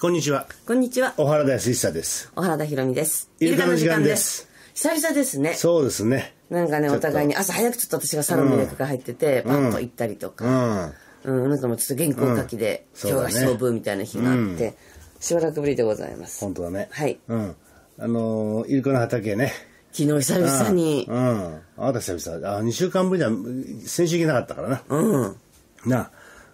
こんにちは。こんにちは。小原田康久です。小原田博美です。イルカの時間です。久々ですね。そうですね。なんかね、お互いに朝早くちょっと私がサロンの予約が入ってて、パッと行ったりとうか、ん。うん、あなたもちょっと原稿書きで、うん今日そうだねが勝負みたいな日があって、しばらくぶりでございます。本当だね。はいうん。あのー、イルカの畑ね。昨日久々にう、ん。うんあなた久々。あ、2週間ぶりだ。先週行けなかったからな。うん、な。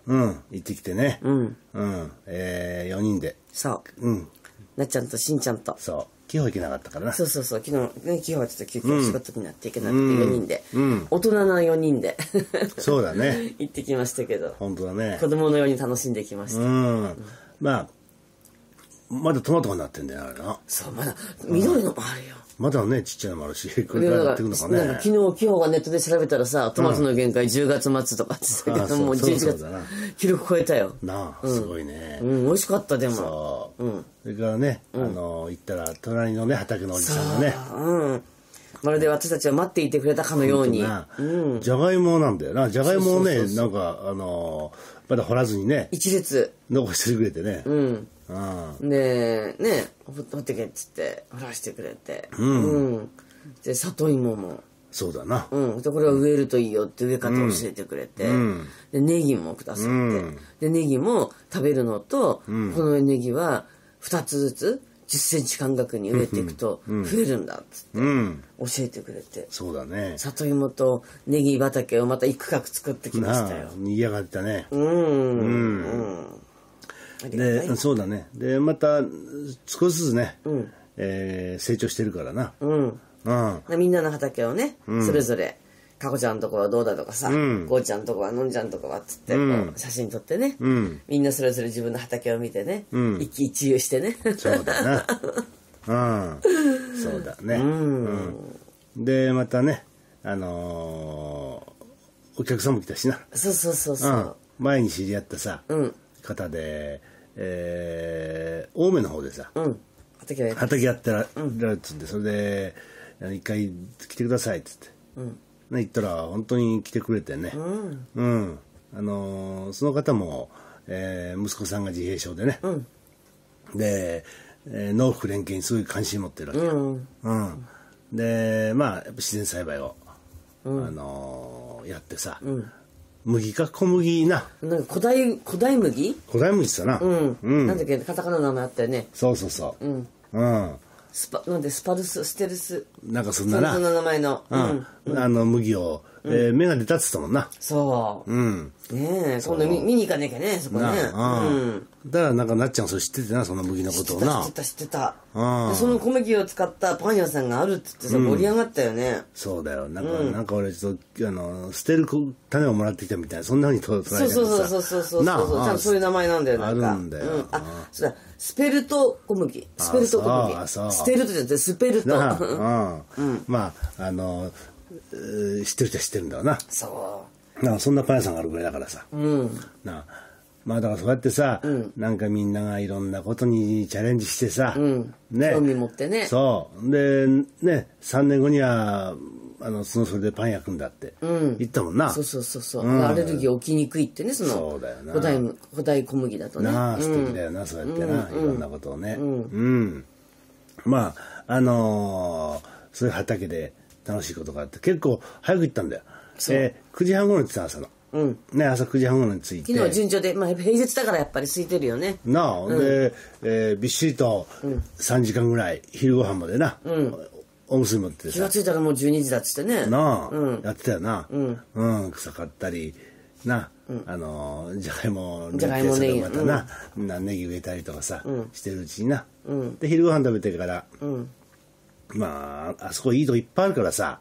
うん。行ってきてね。うん、うん。えー、4人で。そう。うん。なっちゃんとしんちゃんと。そう。基本行けなかったからな。そうそうそう、昨日、ね、昨日はちょっと急遽仕事になっていけなくて、4人で、大人な4人で、そうだね。行ってきましたけど、本当だね子。供のように楽しんできました。うん。まあ、まだトマトになってんだよ、あれな。そう、まだ緑のもあるよ。まだね、ちっちゃいのもあるし、これでからやなっていくのかね。なんか昨日、今日がネットで調べたらさ、トマトの限界10月末とかって言ってたけど、もう11月記録超えたよ。なあ、すごいね。うん、美味しかった、でも。そう。それからね、あの、行ったら、隣のね、畑のおじさんがね、うん。まるで私たちは待っていてくれたかのように。なじゃがいもなんだよな。じゃがいもをね、なんか、あの、まだ掘らずにね、一列。残してくれてね。うん。うん。で、ね、ほ掘ってけっつって、掘らしてくれて。うん。で、里芋も。そうだな。うん。で、これは植えるといいよって植え方教えてくれて。で、ネギもくださって。で、ネギも食べるのと、このネギは2つずつ10センチ間隔に植えていくと増えるんだっつってうん。教えてくれて。そうだね。里芋とネギ畑をまた一区画作ってきましたよにぎやがったね。うん。うん。ありがたいで、そうだね。で、また、少しずつね、えー成長してるからな。うん。うん。でみんなの畑をね、それぞれ、かこちゃんとこはどうだとかさ、んこうちゃんとこはのんちゃんとこはっつって、こう写真撮ってね、んみんなそれぞれ自分の畑を見てね、一喜一憂してね。そうだな。うん。そうだね。うん。で、またね、あのーお客さんも来たしな。そうそうそうそうう。ん。前に知り合ったさ、うん。方で、えー、青梅の方でさ、うん。畑をやって。畑やってられるっつって、それで、一回来てくださいっつって。ね、言ったら、本当に来てくれてね。うん。あのーその方も、えー息子さんが自閉症でね。で、えー農福連携にすごい関心持ってるわけよ。うん。で、まあ、やっぱ自然栽培を、あのーやってさ、麦か小麦な、なんか古代、古代麦？古代麦さな。うん。なんだっけ、カタカナの名前あったよね。そうそうそう。うん。スパ、なんで、スパルス、ステルス。なんかそんなな。そんな名前の。うん。あの、麦を、えー芽が出たっつったもんな。そう。うん。ねえ、今度見見に行かなきゃね、そこね。なあ、ううんん。だからなんかなっちゃんそれ知っててな、その麦のことをな知って。た知ってたうんでその小麦を使ったパン屋さんがあるって言ってさ盛り上がったよね、そうだよ。なんか、なんか俺ちょっと、あの、捨てる種をもらってきたみたいな、そんなふうに捉えたそうそうそうそうそうそうなそうちゃんとそういう名前なんだよなんかあるんだようん、あそうだスペルト小麦スペルト小麦あそうスペルトじゃなくてスペルトなあ、うん。まあ、あの、えー知ってる人は知ってるんだろうな。そなんかそんなパン屋さんがあるぐらいだからさ。ううん。なあ。まあだからそうやってさ、なんかみんながいろんなことにチャレンジしてさ、ね。興味持ってね。そう。でね3年後にはあのそのそれでパン焼くんだって言ったもんな、そうそうそうそう、アレルギー起きにくいってねそのそうだよな。古代古代小麦だとね。なあ素敵だよな、そうやってな、いろんなことをね。うん、まああのーそういう畑で楽しいことがあって結構早く行ったんだよ。えー、9時半頃に着いた朝の、ね朝9時半頃に着いて。昨日は順調で、まあ、平日だからやっぱり空いてるよね。なあ、で、えーびっしりと3時間ぐらい昼ご飯までな、おむすび持って気がさついたらもう12時だっつってね。なあ、やってたよな、うん。草刈ったりな、あのーじゃがいもじゃがいもねまたな,、なネギ植えたりとかさ、してるうちにな、で昼ご飯食べてから、まああそこいいとこいっぱいあるからさ、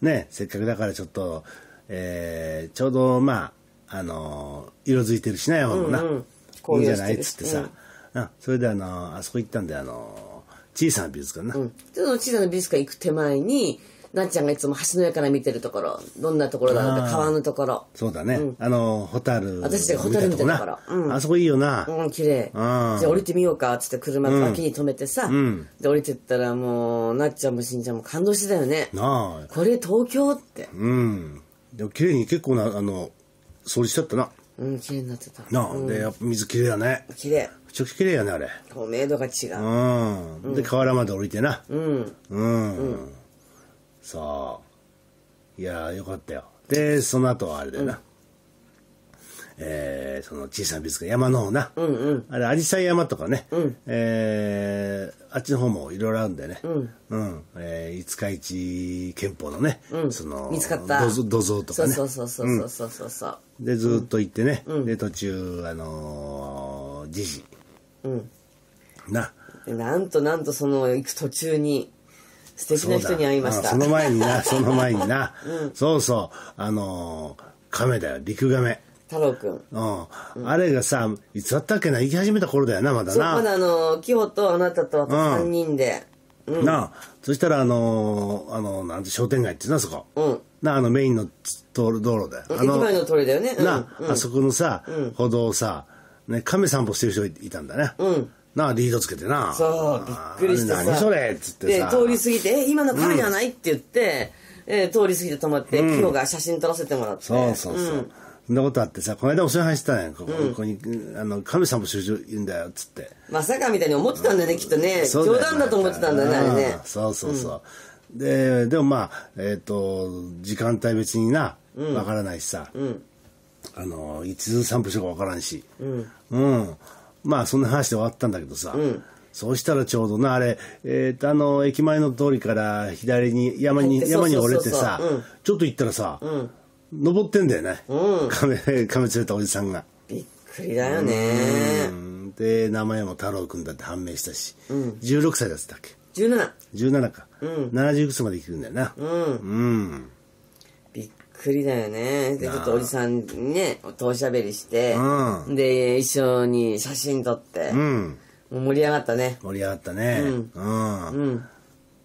ねせっかくだからちょっと、えーちょうどまああのー色づいてるしな山もな、いいんじゃないっつってさ、なそれであのーあそこ行ったんであのー小さな美術館な、でその小さな美術館行く手前になっちゃんがいつも橋の上から見てるところどんなところだろうって川のところ。そうだね、あのホタル私ホタル見てたからうん。あそこいいよな、うん綺麗。じゃあ降りてみようかっつって車脇に止めてさ、で降りてったらもうなっちゃんもしんちゃんも感動してたよねなあ。これ東京って。うん。でも綺麗に結構なあの掃除しちゃったな。うん綺麗になってた。なあ、でやっぱ水きれいやね。綺麗。めちゃくちゃきれいやねあれ。透明度が違う。うん、で河原まで降りてな。うん。うん、そう。いやーよかったよ。でその後はあれだよな、うん、えー、その小さな美術館山の方な、うんうん、あれ紫陽花山とかね、うん、えー、あっちの方もいろいろあるんだよね、うん。うん。えー、五日市憲法のね、うん、その見つかった。土蔵とかね。そうそうそうそうそうそうでずっと行ってね、うん、で途中あのー、時事、うん、ななんとなんとその行く途中に素敵な人に会いました。その前になその前にな、そうそう。あのー亀だよ。陸亀。太郎くん。うん、あれがさいつだったっけな？行き始めた頃だよなまだな。まだあのキホとあなたとあと3人で。なあ。そしたらあのーあのなんて商店街っていうの？そこ、うん。なあのメインの道路道路だよ。あ駅前の通りだよね。うん。なあ、あそこのさ、歩道をさ、ね、亀散歩してる人いたんだね、なあリードつけてな。そうびっくりしてさ。何それっつってさ。で通り過ぎて「え今の彼じゃない?」って言って、えー通り過ぎて止まって、キホが写真撮らせてもらって。そうそうそう、そんなことあってさこの間もそういう話したんやここ,、ここにあの亀散歩してる人いるんだよっつって。まさかみたいに思ってたんだよねきっとね。冗談だと思ってたんだよねあれね。うん。そうそうそう、ででもまあえっ、と時間帯別になわからないしさ、あのいつ散歩したかわからんし。うん、まあそんな話で終わったんだけどさ、そうしたらちょうどなあれ、えー、とあの駅前の通りから左に山に山に折れてさちょっと行ったらさ、登ってんだよね、亀亀連れたおじさんが。びっくりだよね。うん。で名前も太郎くんだって判明したし、16歳だったっけ？17 17か、70いくつまで生きるんだよな。うん、びっくりだよね。でちょっとおじさんにねおしゃべりして、うで一緒に写真撮って、うん。盛り上がったね。盛り上がったね。うん、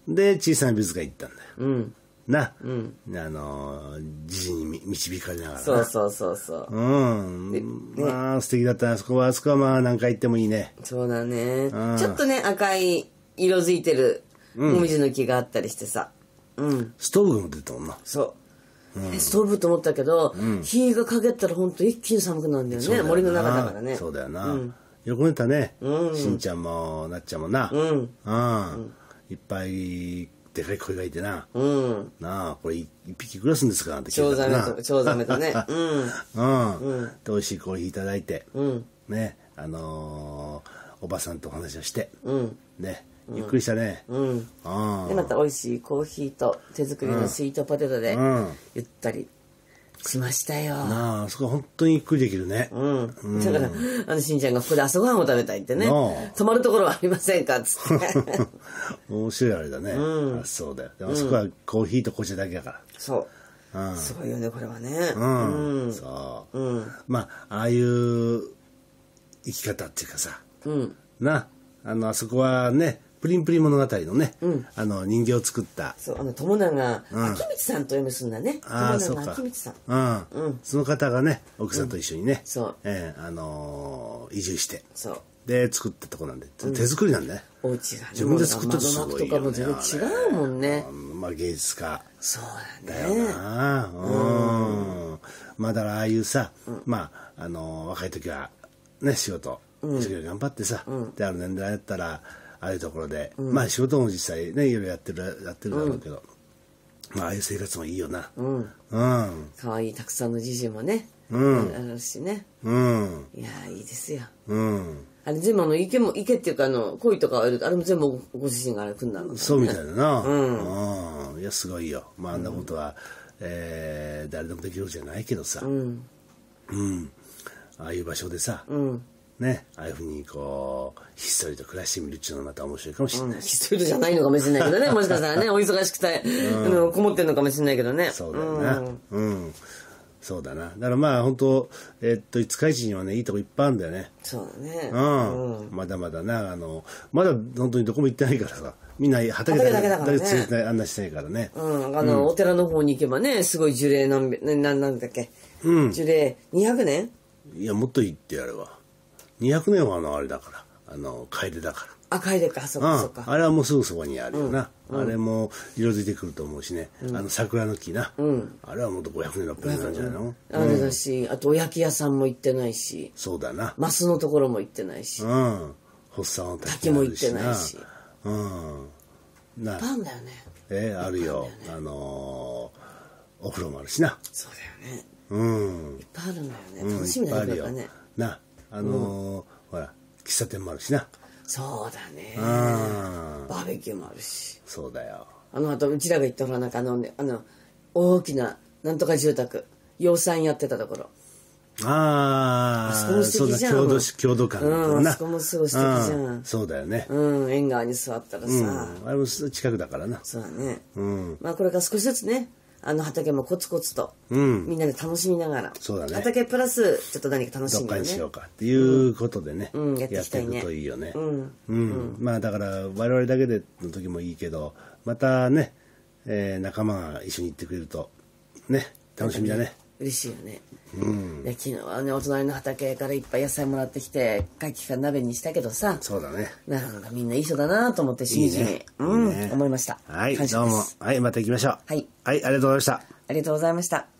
で小さな美術館行ったんだよ、うん。な、あの時事にみ導かれながらな。そうそうそうそう。うん、まあ素敵だったな。あそこはあそこはまあ何回行ってもいいね。そうだね。ん。ちょっとね赤い色づいてるもみじの木があったりしてさ。うん。ストーブも出たもんな。そう、えストーブと思ったけど、日が陰ったら本当一気に寒くなるんだよね。森の中だからね。そうだよな、喜ん。でたね、しんちゃんもなっちゃんもな。うん、いっぱいでかい声がいてな、うん。なあこれ一匹暮らすんですかなんてチョウザメとチョウザメとね。うん。うん、で美味しいコーヒーいただいて、ねあのーおばさんとお話をして、ねゆっくりしたね。うん、でまた美味しいコーヒーと手作りのスイートポテトでん。ゆったりしましたよ、なああそこは本当にゆっくりできるね、うん、だからあのしんちゃんがここで朝ごはんを食べたいってね。泊まるところはありませんかっつって。面白いあれだね、あそうだよ。でもあそこはコーヒーと紅茶だけだから、そう、すごいよねこれはね。うん。そう、まあああいう生き方っていうかさ、な。あのあそこはねプリンプリン物語のね、あの人形を作った。そうあの友永明光さんとお読みするんだねああそうか。友永明光さん。うん、その方がね奥さんと一緒にね、そう。ええあのー移住して。そう。で作ったとこなんで手作りなんだね、お家がね自分で作ったとす窓ごいよね枠とかも全然違うもんね。うんまあ芸術家そうだだよねな。うん。まあだからああいうさ、まああのー若い時はね仕事一生懸命頑張ってさ、である年代だったらああいうところで、まあ仕事も実際ねいろいろやってるやってるだろうけど、まあああいう生活もいいよな。うん。うん。可愛いたくさんのじじもね、うん。あるしね。うん。いやーいいですよ。うん。あれ全部あの池も池っていうかあの鯉とかあるあれも全部ご自身があれ組んだの、ね、そうみたいだな。うん、いやすごいよ。まああんなことは、えー誰でもできるじゃないけどさ。うん、ああいう場所でさ、ねああいうふうにこうひっそりと暮らしてみるっていうのはまた面白いかもしれない。し、一人じゃないのかもしれないけどね もしかしたらねお忙しくて、あのこもってるのかもしれないけどね。そうだよな。うん、そうだな。だからまあ本当えっと五日市にはねいいとこいっぱいあるんだよね。そうだね。うん、まだまだなあのまだ本当にどこも行ってないからさみんな畑だけ畑だからね。連れて案内してないからね、うん、あの、お寺の方に行けばねすごい樹齢何べなんなんだっけ、樹齢200年？いやもっといいってあれは200年はあのあれだからあの楓だから。あ楓か。そっかそっか、あれはもうすぐそこにあるよな、あれも色づいてくると思うしね、あの桜の木な、あれはもっと500年600年なんじゃないの、あれだし、あとお焼き屋さんも行ってないし。そうだな。マスのところも行ってないし、うん。発作の滝も行ってないし。うん。なパンだよね。えあるよ。あのーお風呂もあるしな。そうだよね。うん。いっぱいあるんだよね。楽しみだねこれからね。なあのーほら喫茶店もあるしな。そうだね。うん。バーベキューもあるし。そうだよ。あのあとうちらが行ったほらなんかあのねあの大きななんとか住宅。養蚕やってたところ。ああそこも素そうだ敵じゃん。郷土郷土感うんあそこもすごい素敵じゃん。そうだよね。うん縁側に座ったらさ、うん。あれも近くだからな。そうだね、うん。まあこれから少しずつねあの畑もコツコツと、うん。みんなで楽しみながらそうだね。畑プラスちょっと何か楽しどっかにしようかっていうことでね、うん。やっていやっていきたいね。くといいよね、うん。うん。まあだから我々だけでの時もいいけどまたね、えー仲間が一緒に行ってくれるとね楽しみだね嬉しいよね、で昨日はねお隣の畑からいっぱい野菜もらってきて帰ってきから鍋にしたけどさ。そうだね。なんかみんないい人だなと思ってしみじみね。うん。ね。思いました。はいどうも。はいまた行きましょう。はい。はいありがとうございました。ありがとうございました